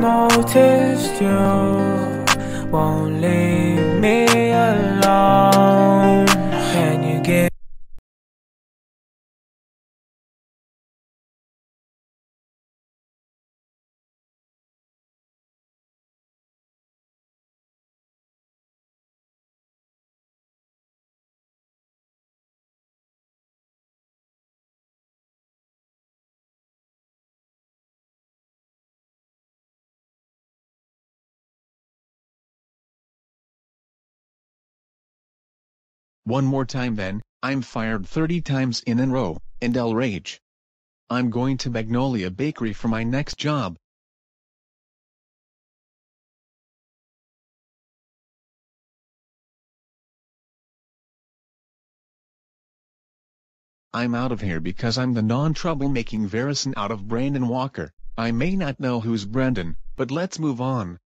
Noticed you. Won't leave One more time then, I'm fired 30 times in a row, and I'll rage. I'm going to Magnolia Bakery for my next job. I'm out of here because I'm the non-troublemaking Verison out of Brandon Walker. I may not know who's Brandon, but let's move on.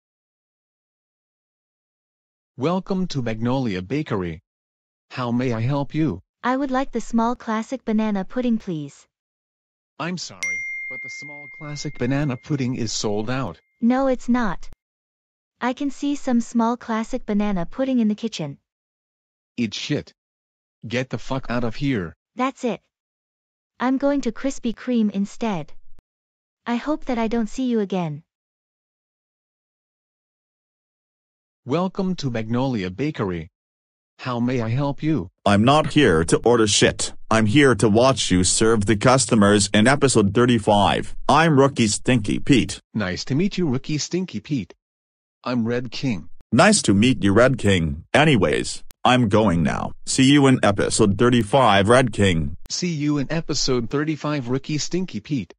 Welcome to Magnolia Bakery. How may I help you? I would like the small classic banana pudding please. I'm sorry, but the small classic banana pudding is sold out. No it's not. I can see some small classic banana pudding in the kitchen. It's shit. Get the fuck out of here. That's it. I'm going to Krispy Kreme instead. I hope that I don't see you again. Welcome to Magnolia Bakery. How may I help you? I'm not here to order shit. I'm here to watch you serve the customers in episode 35. I'm Rookie Stinky Pete. Nice to meet you, Rookie Stinky Pete. I'm Red King. Nice to meet you, Red King. Anyways, I'm going now. See you in episode 35, Red King. See you in episode 35, Rookie Stinky Pete.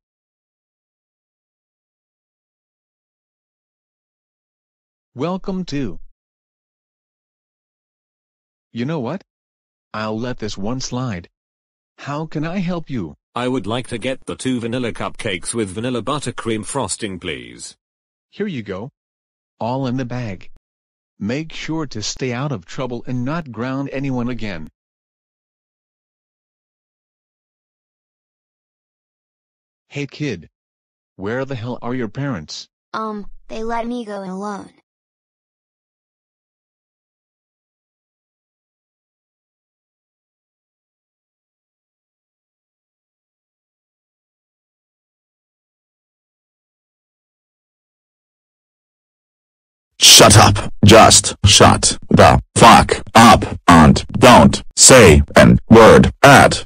Welcome to. You know what? I'll let this one slide. How can I help you? I would like to get the two vanilla cupcakes with vanilla buttercream frosting please. Here you go. All in the bag. Make sure to stay out of trouble and not ground anyone again. Hey kid. Where the hell are your parents? Um, they let me go alone. Shut up. Just shut the fuck up and don't say an word at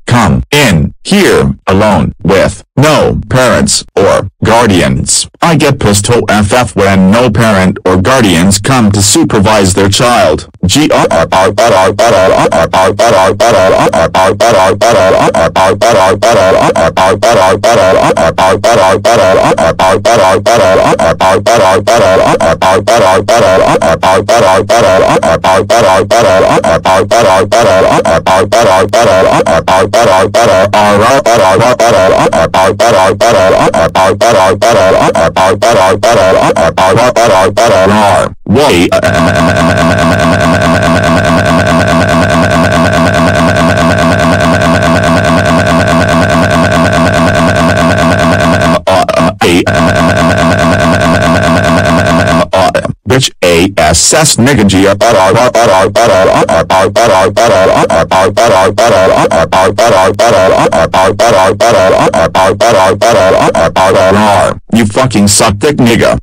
come in here alone with no parents or guardians. I get pissed OFF when no parent or guardians come to supervise their child. Wait which ASS negagia You fucking suck dick nigga.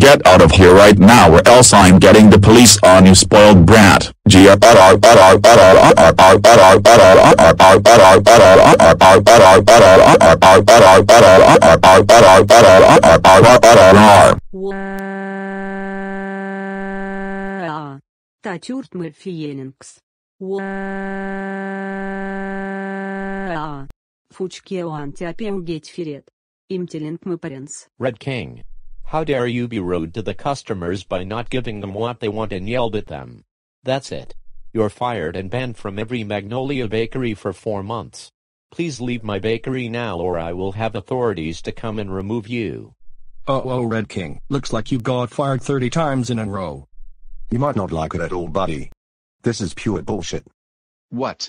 Get out of here right now or else I'm getting the police on you spoiled brat. Татюрт Мельфиенингс. Фучкео антиапеу гетфирет. Имтелинг Мыпаренс. Red King. How dare you be rude to the customers by not giving them what they want and yelled at them. That's it. You're fired and banned from every Magnolia bakery for four months. Please leave my bakery now or I will have authorities to come and remove you. Uh oh Red King, looks like you got fired 30 times in a row. You might not like it at all buddy. This is pure bullshit. What?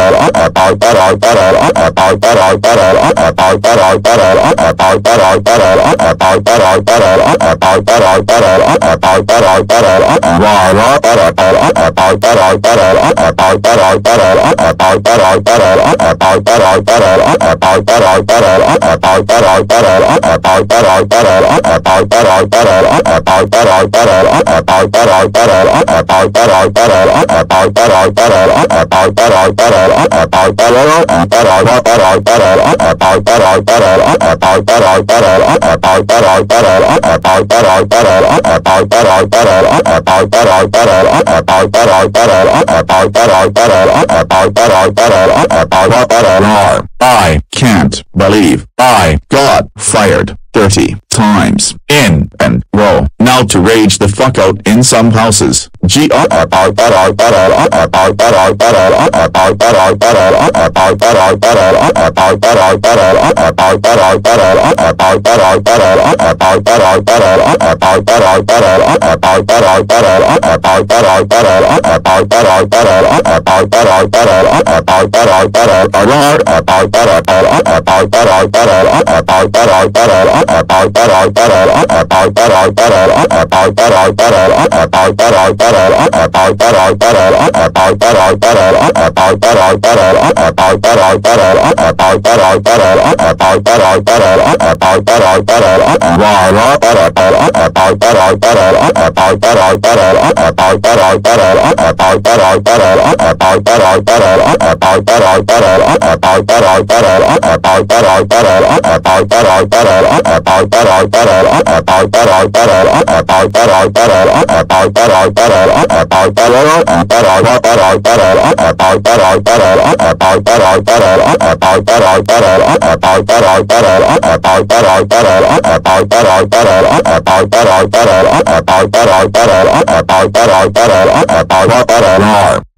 Bye. I can't believe I got fired 30 times in a row now to rage the fuck out in some houses. Bye. Alarm.